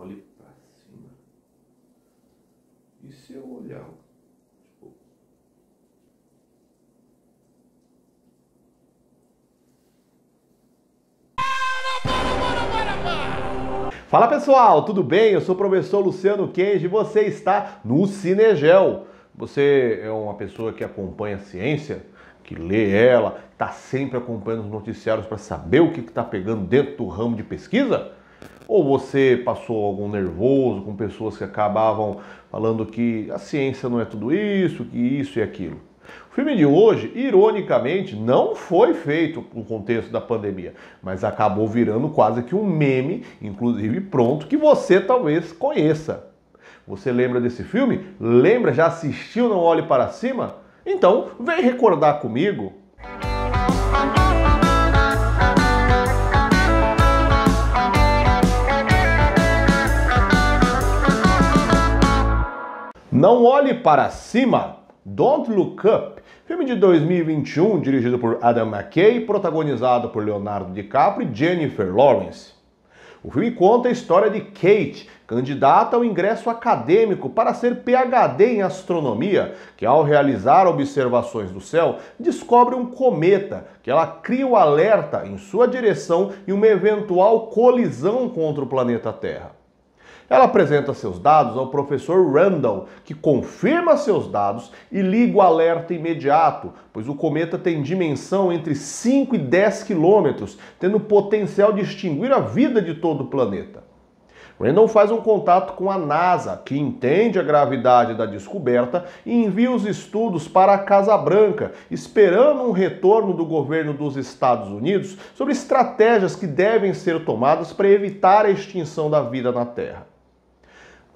olhe para cima. E se eu olhar, tipo, Fala pessoal, tudo bem? Eu sou o professor Luciano Kenji e você está no Cinegel. Você é uma pessoa que acompanha a ciência, que lê ela, está sempre acompanhando os noticiários para saber o que está pegando dentro do ramo de pesquisa? Ou você passou algum nervoso com pessoas que acabavam falando que a ciência não é tudo isso, que isso e aquilo? O filme de hoje, ironicamente, não foi feito no contexto da pandemia, mas acabou virando quase que um meme, inclusive pronto, que você talvez conheça. Você lembra desse filme? Lembra? Já assistiu Não Olhe Para Cima? Então, vem recordar comigo. Não Olhe Para Cima, Don't Look Up, filme de 2021 dirigido por Adam McKay, protagonizado por Leonardo DiCaprio e Jennifer Lawrence. O filme conta a história de Kate, candidata ao ingresso acadêmico para ser PhD em astronomia, que ao realizar observações do céu, descobre um cometa, que ela cria o alerta em sua direção e uma eventual colisão contra o planeta Terra. Ela apresenta seus dados ao professor Randall, que confirma seus dados e liga o alerta imediato, pois o cometa tem dimensão entre 5 e 10 quilômetros, tendo potencial de extinguir a vida de todo o planeta. Randall faz um contato com a NASA, que entende a gravidade da descoberta e envia os estudos para a Casa Branca, esperando um retorno do governo dos Estados Unidos sobre estratégias que devem ser tomadas para evitar a extinção da vida na Terra.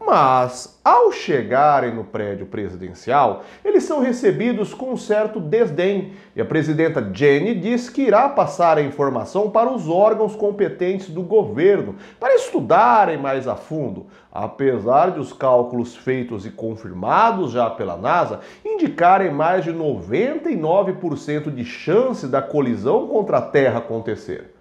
Mas, ao chegarem no prédio presidencial, eles são recebidos com um certo desdém e a presidenta Jenny diz que irá passar a informação para os órgãos competentes do governo para estudarem mais a fundo, apesar de os cálculos feitos e confirmados já pela NASA indicarem mais de 99% de chance da colisão contra a Terra acontecer.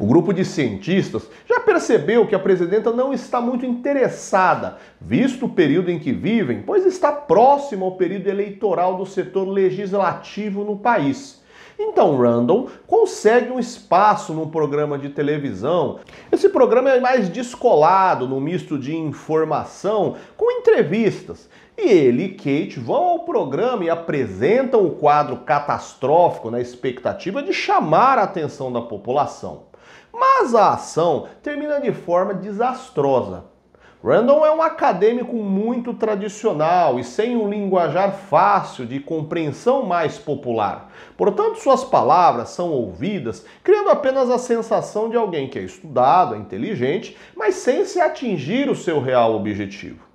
O grupo de cientistas já percebeu que a presidenta não está muito interessada, visto o período em que vivem, pois está próximo ao período eleitoral do setor legislativo no país. Então Randall consegue um espaço num programa de televisão. Esse programa é mais descolado, no misto de informação com entrevistas. E ele e Kate vão ao programa e apresentam o quadro catastrófico na expectativa de chamar a atenção da população. Mas a ação termina de forma desastrosa. Randall é um acadêmico muito tradicional e sem um linguajar fácil de compreensão mais popular. Portanto, suas palavras são ouvidas, criando apenas a sensação de alguém que é estudado, é inteligente, mas sem se atingir o seu real objetivo.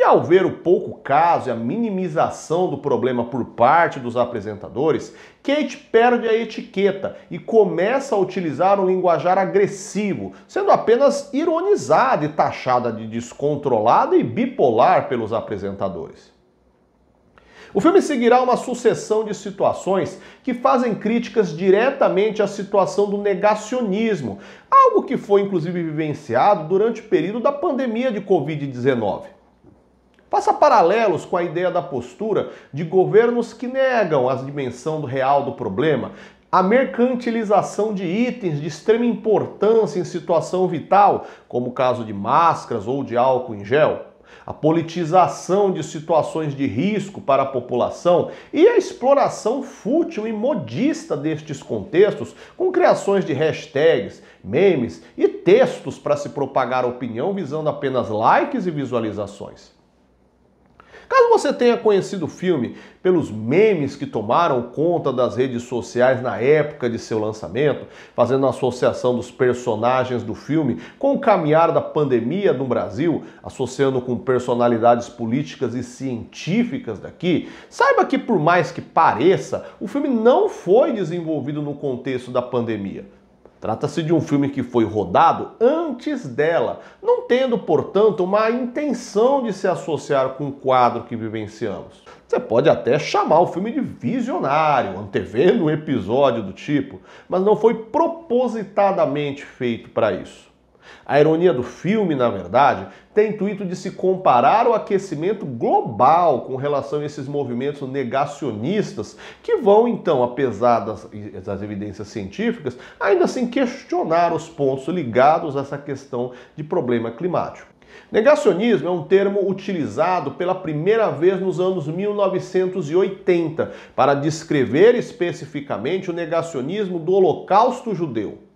E ao ver o pouco caso e a minimização do problema por parte dos apresentadores, Kate perde a etiqueta e começa a utilizar um linguajar agressivo, sendo apenas ironizada e taxada de descontrolada e bipolar pelos apresentadores. O filme seguirá uma sucessão de situações que fazem críticas diretamente à situação do negacionismo, algo que foi inclusive vivenciado durante o período da pandemia de Covid-19. Faça paralelos com a ideia da postura de governos que negam a dimensão real do problema, a mercantilização de itens de extrema importância em situação vital, como o caso de máscaras ou de álcool em gel, a politização de situações de risco para a população e a exploração fútil e modista destes contextos com criações de hashtags, memes e textos para se propagar opinião visando apenas likes e visualizações. Caso você tenha conhecido o filme pelos memes que tomaram conta das redes sociais na época de seu lançamento, fazendo associação dos personagens do filme com o caminhar da pandemia no Brasil, associando com personalidades políticas e científicas daqui, saiba que por mais que pareça, o filme não foi desenvolvido no contexto da pandemia. Trata-se de um filme que foi rodado antes dela, não tendo, portanto, uma intenção de se associar com o quadro que vivenciamos. Você pode até chamar o filme de visionário, antevendo um episódio do tipo, mas não foi propositadamente feito para isso. A ironia do filme, na verdade, tem intuito de se comparar o aquecimento global com relação a esses movimentos negacionistas que vão, então, apesar das, das evidências científicas, ainda assim questionar os pontos ligados a essa questão de problema climático. Negacionismo é um termo utilizado pela primeira vez nos anos 1980 para descrever especificamente o negacionismo do Holocausto Judeu.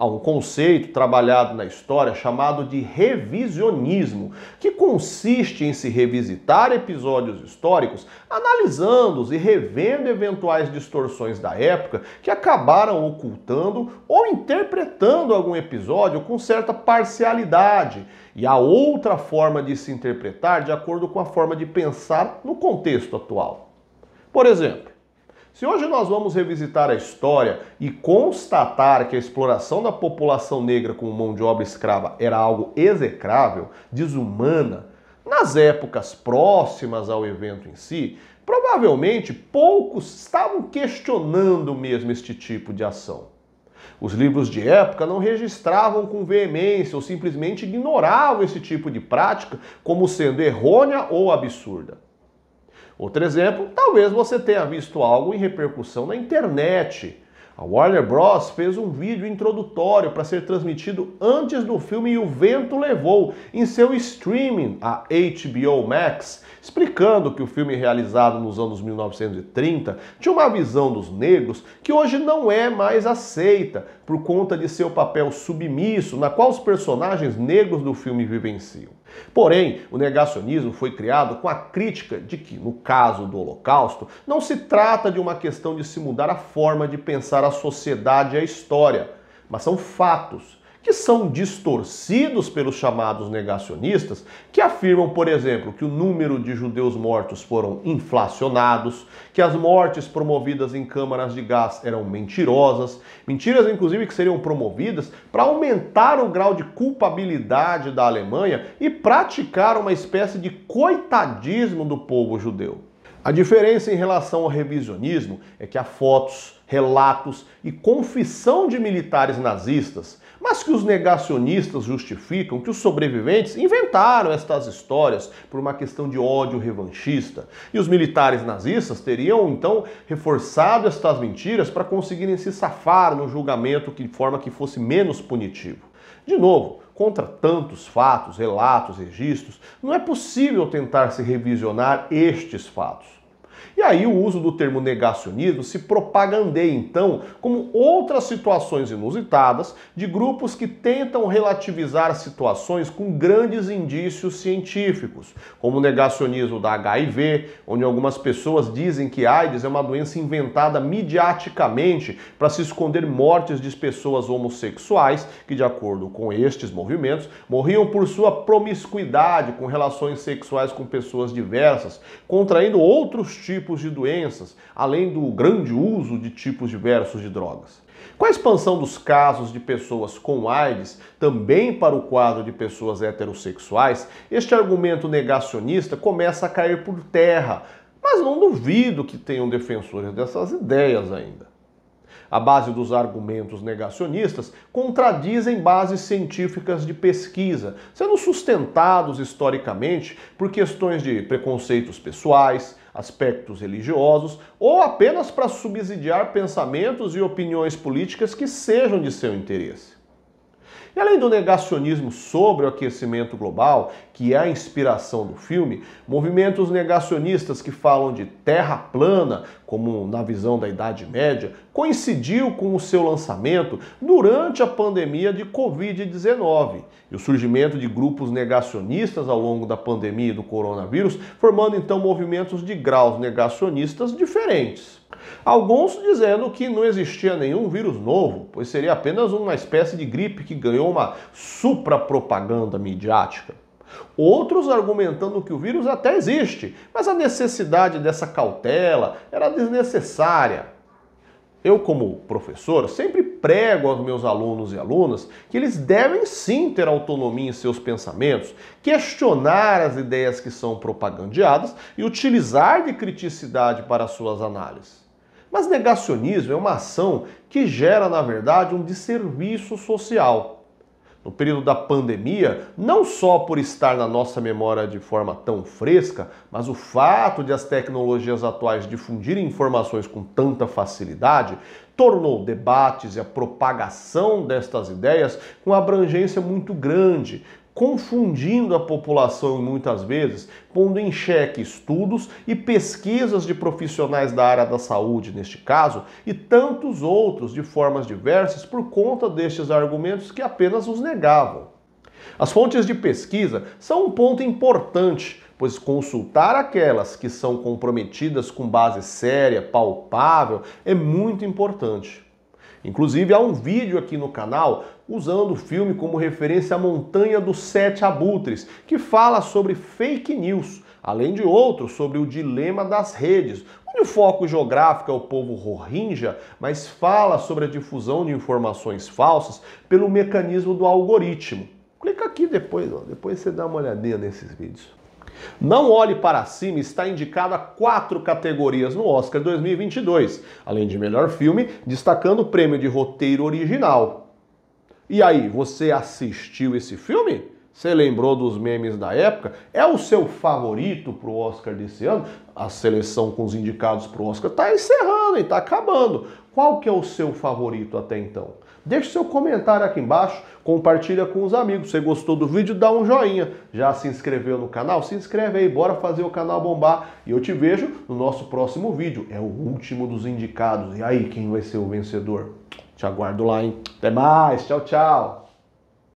Há um conceito trabalhado na história chamado de revisionismo, que consiste em se revisitar episódios históricos, analisando-os e revendo eventuais distorções da época que acabaram ocultando ou interpretando algum episódio com certa parcialidade. E há outra forma de se interpretar de acordo com a forma de pensar no contexto atual. Por exemplo, se hoje nós vamos revisitar a história e constatar que a exploração da população negra com mão de obra escrava era algo execrável, desumana, nas épocas próximas ao evento em si, provavelmente poucos estavam questionando mesmo este tipo de ação. Os livros de época não registravam com veemência ou simplesmente ignoravam esse tipo de prática como sendo errônea ou absurda. Outro exemplo, talvez você tenha visto algo em repercussão na internet. A Warner Bros. fez um vídeo introdutório para ser transmitido antes do filme E o Vento Levou em seu streaming, a HBO Max, explicando que o filme realizado nos anos 1930 tinha uma visão dos negros que hoje não é mais aceita por conta de seu papel submisso, na qual os personagens negros do filme vivenciam. Porém, o negacionismo foi criado com a crítica de que, no caso do Holocausto, não se trata de uma questão de se mudar a forma de pensar a sociedade e a história, mas são fatos que são distorcidos pelos chamados negacionistas, que afirmam, por exemplo, que o número de judeus mortos foram inflacionados, que as mortes promovidas em câmaras de gás eram mentirosas, mentiras inclusive que seriam promovidas para aumentar o grau de culpabilidade da Alemanha e praticar uma espécie de coitadismo do povo judeu. A diferença em relação ao revisionismo é que há fotos, relatos e confissão de militares nazistas mas que os negacionistas justificam que os sobreviventes inventaram estas histórias por uma questão de ódio revanchista. E os militares nazistas teriam então reforçado estas mentiras para conseguirem se safar no julgamento de forma que fosse menos punitivo. De novo, contra tantos fatos, relatos, registros, não é possível tentar se revisionar estes fatos. E aí o uso do termo negacionismo se propagandeia então como outras situações inusitadas de grupos que tentam relativizar situações com grandes indícios científicos, como o negacionismo da HIV, onde algumas pessoas dizem que AIDS é uma doença inventada midiaticamente para se esconder mortes de pessoas homossexuais que, de acordo com estes movimentos, morriam por sua promiscuidade com relações sexuais com pessoas diversas, contraindo outros tipos de doenças, além do grande uso de tipos diversos de drogas. Com a expansão dos casos de pessoas com AIDS também para o quadro de pessoas heterossexuais, este argumento negacionista começa a cair por terra, mas não duvido que tenham defensores dessas ideias ainda a base dos argumentos negacionistas, contradizem bases científicas de pesquisa, sendo sustentados historicamente por questões de preconceitos pessoais, aspectos religiosos ou apenas para subsidiar pensamentos e opiniões políticas que sejam de seu interesse. E além do negacionismo sobre o aquecimento global, que é a inspiração do filme, movimentos negacionistas que falam de terra plana, como na visão da Idade Média, coincidiu com o seu lançamento durante a pandemia de Covid-19 e o surgimento de grupos negacionistas ao longo da pandemia do coronavírus, formando então movimentos de graus negacionistas diferentes. Alguns dizendo que não existia nenhum vírus novo, pois seria apenas uma espécie de gripe que ganhou uma supra-propaganda midiática. Outros argumentando que o vírus até existe, mas a necessidade dessa cautela era desnecessária. Eu, como professor, sempre prego aos meus alunos e alunas que eles devem sim ter autonomia em seus pensamentos, questionar as ideias que são propagandeadas e utilizar de criticidade para suas análises. Mas negacionismo é uma ação que gera, na verdade, um desserviço social. No período da pandemia, não só por estar na nossa memória de forma tão fresca, mas o fato de as tecnologias atuais difundirem informações com tanta facilidade, tornou debates e a propagação destas ideias com abrangência muito grande, confundindo a população muitas vezes, pondo em xeque estudos e pesquisas de profissionais da área da saúde, neste caso, e tantos outros de formas diversas por conta destes argumentos que apenas os negavam. As fontes de pesquisa são um ponto importante, pois consultar aquelas que são comprometidas com base séria, palpável, é muito importante. Inclusive, há um vídeo aqui no canal usando o filme como referência à Montanha dos Sete Abutres, que fala sobre fake news, além de outros sobre o dilema das redes, onde o foco geográfico é o povo Rohingya, mas fala sobre a difusão de informações falsas pelo mecanismo do algoritmo. Clica aqui depois, ó, depois você dá uma olhadinha nesses vídeos. Não Olhe Para Cima está indicado a quatro categorias no Oscar 2022, além de melhor filme, destacando o prêmio de roteiro original. E aí, você assistiu esse filme? Você lembrou dos memes da época? É o seu favorito para o Oscar desse ano? A seleção com os indicados para o Oscar está encerrando, está acabando. Qual que é o seu favorito até então? Deixe seu comentário aqui embaixo, compartilha com os amigos. Se gostou do vídeo, dá um joinha. Já se inscreveu no canal? Se inscreve aí, bora fazer o canal bombar. E eu te vejo no nosso próximo vídeo. É o último dos indicados. E aí, quem vai ser o vencedor? Te aguardo lá, hein? Até mais, tchau, tchau.